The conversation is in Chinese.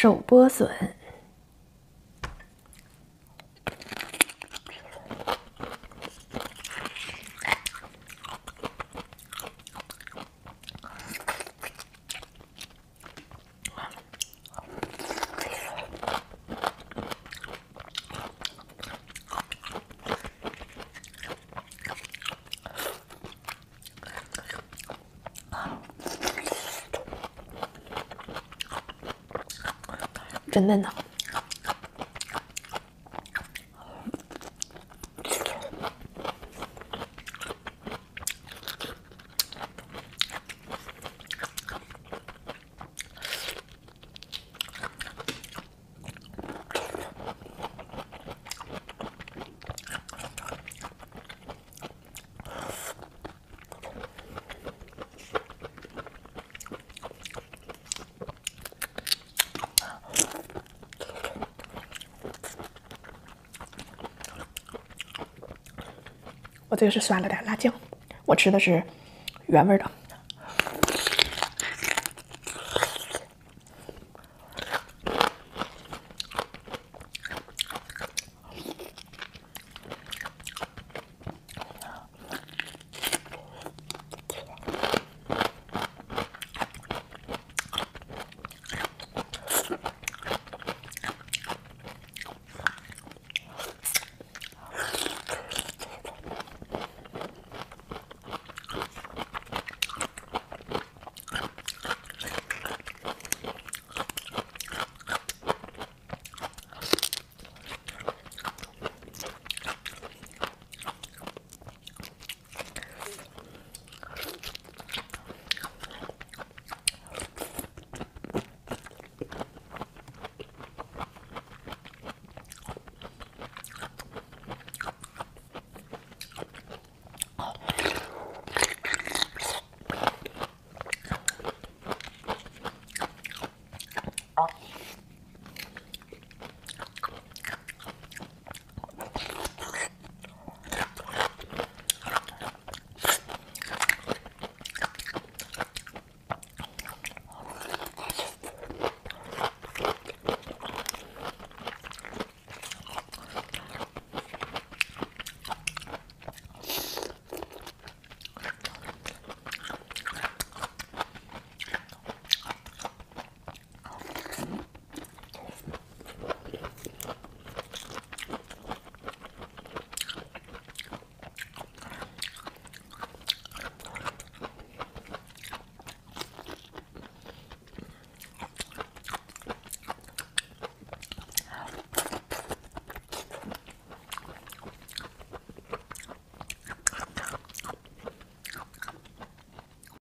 手剥笋。真嫩呢！我这个是刷了点辣酱，我吃的是原味的。